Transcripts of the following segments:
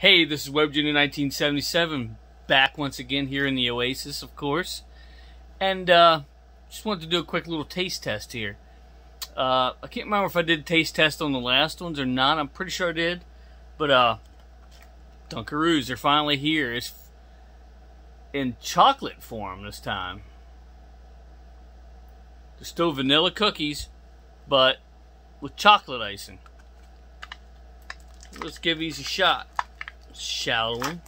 Hey, this is WebGenie1977, back once again here in the Oasis, of course. And, uh, just wanted to do a quick little taste test here. Uh, I can't remember if I did taste test on the last ones or not. I'm pretty sure I did. But, uh, Dunkaroos, they're finally here. It's in chocolate form this time. They're still vanilla cookies, but with chocolate icing. Let's give these a shot shall we?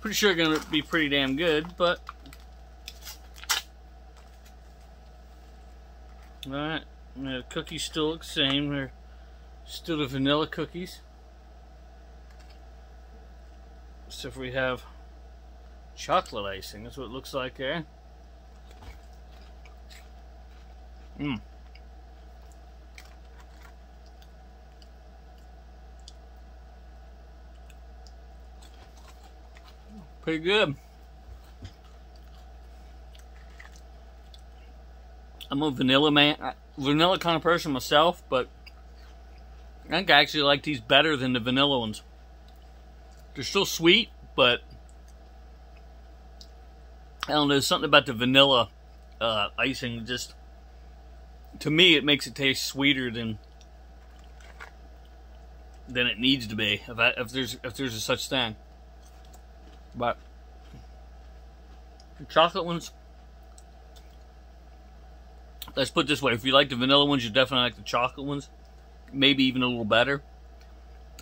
Pretty sure gonna be pretty damn good, but Alright, the cookies still look the same. They're still the vanilla cookies. So if we have chocolate icing, that's what it looks like there. Mmm. Pretty good. I'm a vanilla man, uh, vanilla kind of person myself, but I think I actually like these better than the vanilla ones. They're still sweet, but I don't know, something about the vanilla uh, icing just, to me, it makes it taste sweeter than than it needs to be. If, I, if there's if there's a such thing. But the chocolate ones, let's put this way: if you like the vanilla ones, you definitely like the chocolate ones. Maybe even a little better.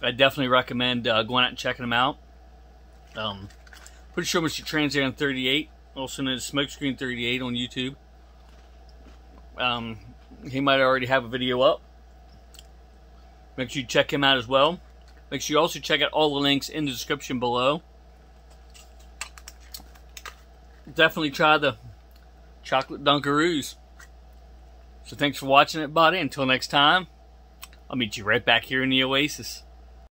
I definitely recommend uh, going out and checking them out. Um, pretty sure Mr. Transaaron 38, also known as Smokescreen 38 on YouTube. Um, he might already have a video up. Make sure you check him out as well. Make sure you also check out all the links in the description below definitely try the chocolate Dunkaroos. So thanks for watching it, buddy. Until next time, I'll meet you right back here in the Oasis.